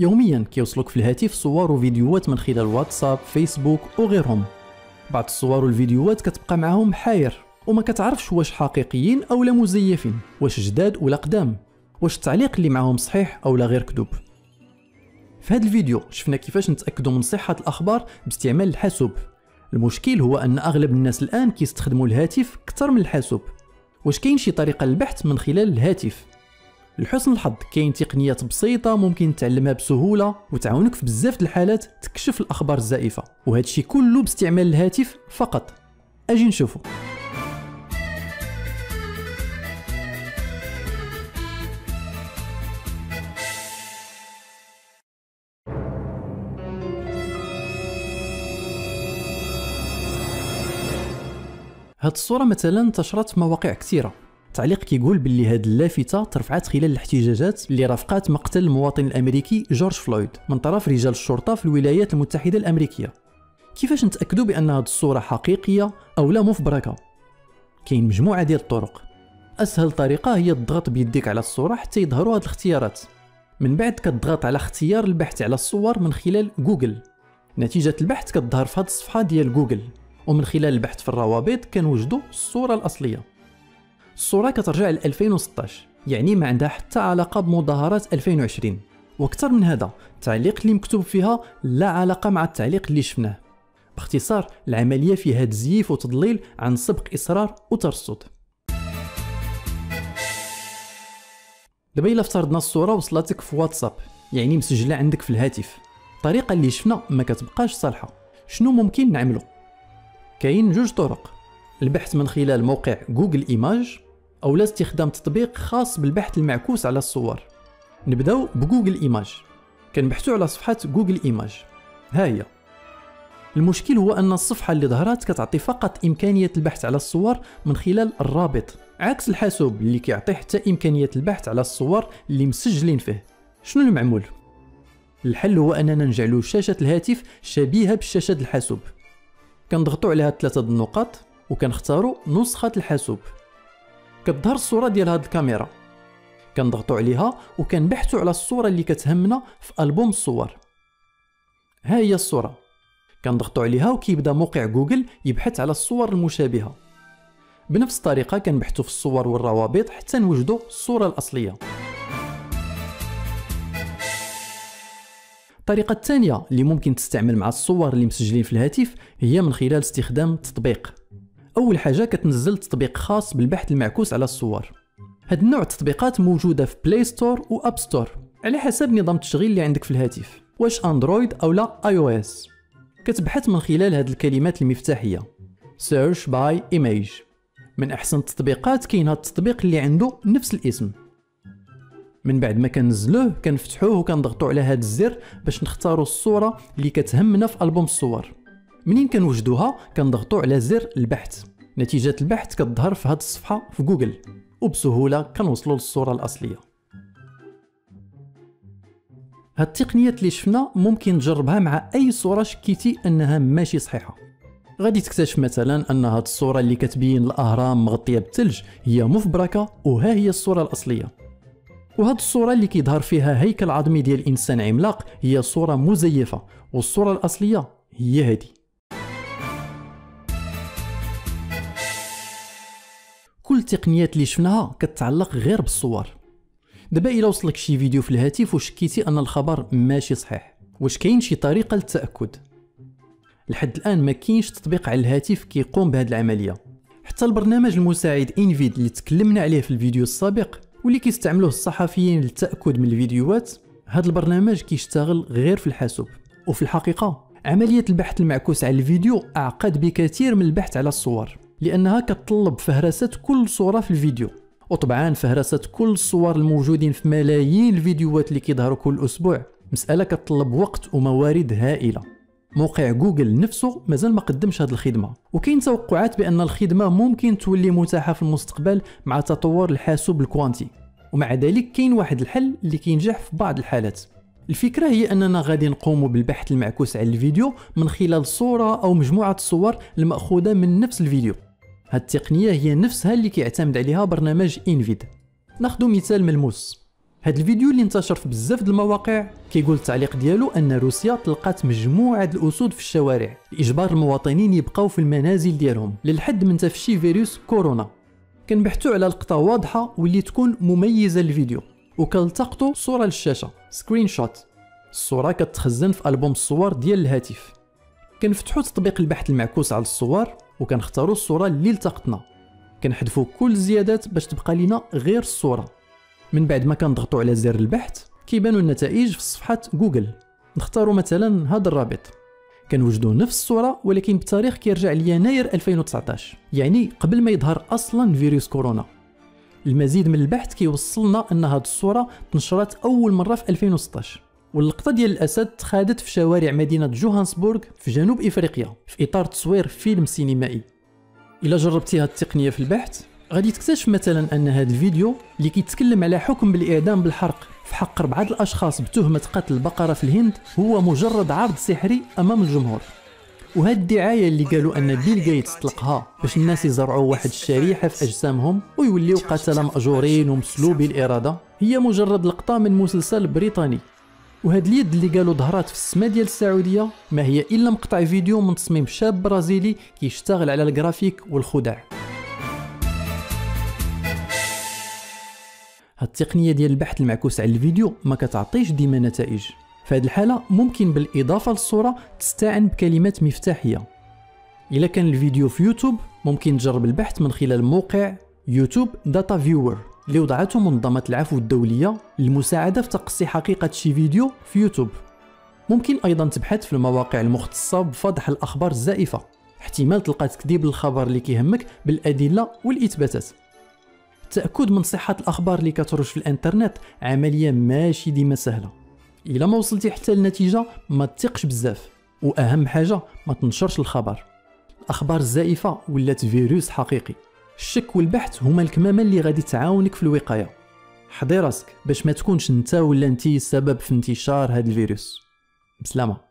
يوميا كيوصلوك في الهاتف صور وفيديوهات من خلال واتساب فيسبوك وغيرهم. بعض الصور والفيديوهات كتبقى معاهم حاير وما كتعرفش واش حقيقيين أو لا مزيفين واش جداد ولا قدام واش التعليق اللي معاهم صحيح أو لا غير كذوب. في هذا الفيديو شفنا كيفاش نتأكدوا من صحة الأخبار باستعمال الحاسوب. المشكل هو أن أغلب الناس الآن كيستخدموا الهاتف أكثر من الحاسوب. واش كاين شي طريقة للبحث من خلال الهاتف؟ لحسن الحظ كاين تقنيات بسيطة ممكن تعلمها بسهولة وتعاونك في بزاف الحالات تكشف الأخبار الزائفة. وهذا الشيء كله باستعمال الهاتف فقط. أجي نشوفه هاد الصورة مثلا انتشرت في مواقع كثيرة. تعليق كيقول باللي هاد اللافتة ترفعت خلال الاحتجاجات اللي رافقات مقتل المواطن الأمريكي جورج فلويد من طرف رجال الشرطة في الولايات المتحدة الأمريكية. كيفاش نتأكدوا بأن هاد الصورة حقيقية أو لا مفبركة؟ كاين مجموعة ديال الطرق. أسهل طريقة هي الضغط بيديك على الصورة حتى يظهروا هاد الاختيارات. من بعد كتضغط على اختيار البحث على الصور من خلال جوجل. نتيجة البحث كتظهر في هاد الصفحة ديال جوجل. ومن خلال البحث في الروابط كنوجدوا الصورة الأصلية. الصورة كترجع ل 2016 يعني ما عندها حتى علاقة بمظاهرات 2020 وأكثر من هذا التعليق اللي مكتوب فيها لا علاقة مع التعليق اللي شفناه. باختصار العملية فيها تزييف وتضليل عن سبق إصرار وترصد. دابا إلا افترضنا الصورة وصلتك في واتساب يعني مسجلة عندك في الهاتف. الطريقة اللي شفنا ما كتبقاش صالحة. شنو ممكن نعملو؟ كاين جوج طرق. البحث من خلال موقع Google Images أو لا استخدام تطبيق خاص بالبحث المعكوس على الصور. نبدأو ب Google Images. كنبحثوا على صفحة Google Images. ها هي. المشكل هو أن الصفحة اللي ظهرت كتعطي فقط إمكانية البحث على الصور من خلال الرابط عكس الحاسوب اللي كيعطي حتى إمكانية البحث على الصور اللي مسجلين فيه. شنو المعمول؟ الحل هو أننا نجعلوا شاشة الهاتف شبيهة بشاشة الحاسوب. كنضغطوا على هاد ثلاثة النقاط وكنختاروا نسخة الحاسوب. كتظهر الصورة ديال هاد الكاميرا. كنضغطوا عليها وكنبحثوا على الصورة اللي كتهمنا في ألبوم الصور. ها هي الصورة. كنضغطوا عليها وكيبدا موقع جوجل يبحث على الصور المشابهة. بنفس الطريقة كنبحثوا في الصور والروابط حتى نوجدوا الصورة الأصلية. الطريقة الثانية اللي ممكن تستعمل مع الصور اللي مسجلين في الهاتف هي من خلال استخدام تطبيق. أول حاجة كتنزل تطبيق خاص بالبحث المعكوس على الصور. هاد النوع التطبيقات موجودة في Play Store و App Store على حسب نظام التشغيل اللي عندك في الهاتف. واش Android أو لا iOS كتبحث من خلال هاد الكلمات المفتاحية. Search by image. من أحسن التطبيقات كاين هاد التطبيق اللي عنده نفس الاسم. من بعد ما كنزلوه كنفتحوه وكنضغطوا على هاد الزر باش نختاروا الصورة اللي كتهمنا في ألبوم الصور. منين كنوجدوها كنضغطوا على زر البحث. نتيجة البحث كتظهر في هذه الصفحة في جوجل وبسهولة كنوصلوا للصورة الأصلية. هاد التقنيات اللي شفنا ممكن تجربها مع أي صورة شكيتي أنها ماشي صحيحة. غادي تكتشف مثلا أن هاد الصورة اللي كتبين الأهرام مغطية بالثلج هي مفبركة وها هي الصورة الأصلية. وهاد الصورة اللي كيظهر فيها هيكل عظمي ديال إنسان عملاق هي صورة مزيفة والصورة الأصلية هي هذه كل التقنيات اللي شفناها كتعلق غير بالصور. دابا إلا وصلك شي فيديو في الهاتف وشكيتي أن الخبر ماشي صحيح واش كاين شي طريقة للتأكد؟ لحد الآن ما كاينش تطبيق على الهاتف كيقوم بهذه العملية. حتى البرنامج المساعد إنفيد اللي تكلمنا عليه في الفيديو السابق واللي كيستعملوه الصحفيين للتأكد من الفيديوهات هذا البرنامج كيشتغل غير في الحاسوب. وفي الحقيقة عملية البحث المعكوس على الفيديو أعقد بكثير من البحث على الصور. لأنها كتطلب فهرسة كل صورة في الفيديو. وطبعا فهرسة كل الصور الموجودين في ملايين الفيديوهات اللي كيظهروا كل أسبوع. مسألة كتطلب وقت وموارد هائلة. موقع جوجل نفسه مازال ما قدمش هذه الخدمة. وكاين توقعات بأن الخدمة ممكن تولي متاحة في المستقبل مع تطور الحاسوب الكوانتي. ومع ذلك كاين واحد الحل اللي كينجح في بعض الحالات. الفكرة هي أننا غادي نقوم بالبحث المعكوس على الفيديو من خلال صورة أو مجموعة الصور المأخوذة من نفس الفيديو. هاد التقنية هي نفسها اللي كيعتمد عليها برنامج InVID. ناخدو مثال ملموس هاد الفيديو اللي انتشر في بزاف المواقع كيقول التعليق ديالو أن روسيا تلقات مجموعة الأسود في الشوارع. لإجبار المواطنين يبقاو في المنازل ديالهم للحد من تفشي فيروس كورونا. كنبحثوا على لقطة واضحة واللي تكون مميزة للفيديو. وكنلتقطوا صورة للشاشة. screenshot الصورة كتخزن في ألبوم الصور ديال الهاتف. كنفتحوا تطبيق البحث المعكوس على الصور. وكنختاروا الصورة اللي التقطنا. كنحذفوا كل الزيادات باش تبقى لينا غير الصورة. من بعد ما كنضغطوا على زر البحث كيبانوا النتائج في صفحه جوجل. نختاروا مثلا هذا الرابط. كنوجدوا نفس الصورة ولكن بتاريخ كيرجع ليناير 2019 يعني قبل ما يظهر أصلا فيروس كورونا. المزيد من البحث كيوصلنا أن هذه الصورة تنشرت أول مرة في 2016 واللقطة ديال الأسد تخادت في شوارع مدينة جوهانسبورغ في جنوب إفريقيا في إطار تصوير فيلم سينمائي. إلا جربتي هذه التقنية في البحث غادي تكتشف مثلا أن هذا الفيديو اللي كيتكلم على حكم بالإعدام بالحرق في حق أربعة الأشخاص بتهمة قتل البقرة في الهند هو مجرد عرض سحري أمام الجمهور. وهاد الدعاية اللي قالوا أن بيل جيتس طلقها باش الناس يزرعوا واحد الشريحة في أجسامهم ويوليو قتلة مأجورين ومسلوبي الإرادة هي مجرد لقطة من مسلسل بريطاني. وهاد اليد اللي قالوا ظهرات في السما ديال السعودية ما هي إلا مقطع فيديو من تصميم شاب برازيلي كيشتغل على الجرافيك والخدع. هاد التقنية ديال البحث المعكوس على الفيديو ما كتعطيش ديما نتائج. هذه الحالة ممكن بالإضافة للصورة تستعين بكلمات مفتاحية. إلا كان الفيديو في يوتيوب ممكن تجرب البحث من خلال موقع YouTube DataViewer. اللي وضعته منظمة العفو الدولية للمساعدة في تقصي حقيقة شي فيديو في يوتيوب. ممكن أيضا تبحث في المواقع المختصة بفضح الأخبار الزائفة. احتمال تلقى تكذيب الخبر اللي كيهمك بالأدلة والإثباتات. التأكد من صحة الأخبار اللي كتروج في الإنترنت عملية ماشي ديما سهلة. إلا ما وصلتي حتى للنتيجة ما تثقش بزاف. وأهم حاجة ما تنشرش الخبر. الأخبار الزائفة ولات فيروس حقيقي. الشك والبحث هما الكمامة اللي غادي تعاونك في الوقاية. حضي راسك باش ما تكونش انت ولا انتي السبب في انتشار هذا الفيروس. بسلامة.